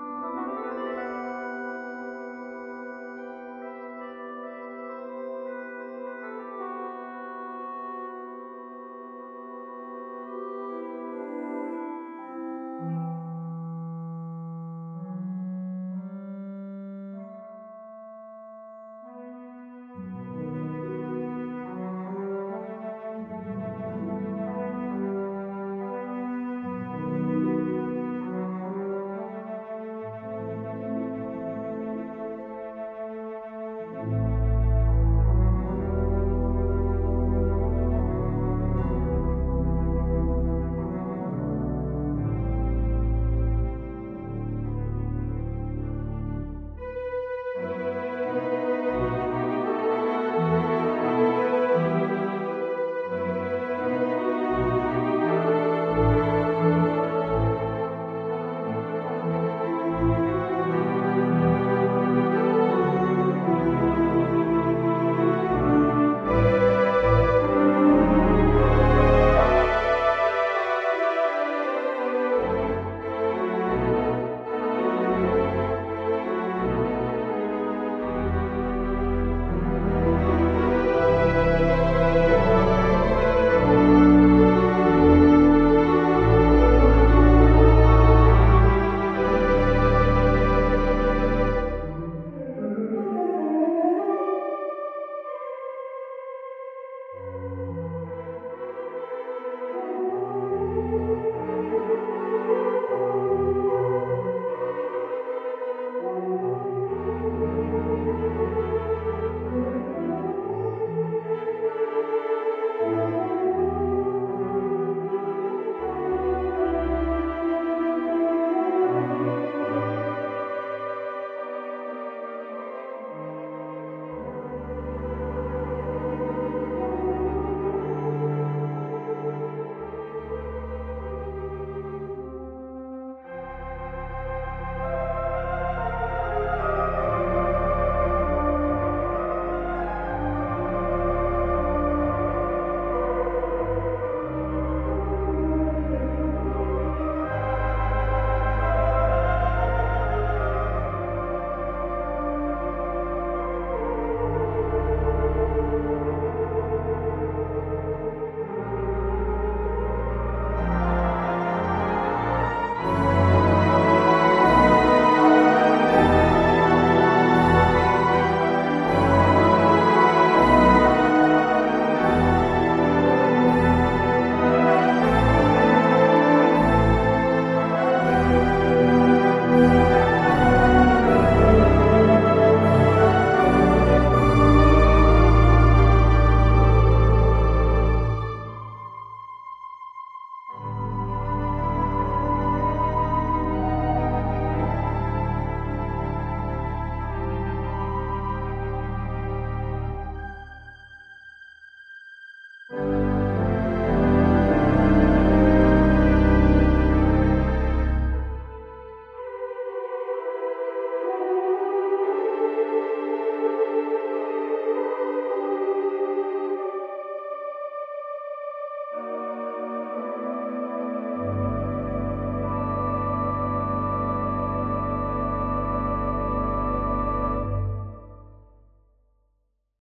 Música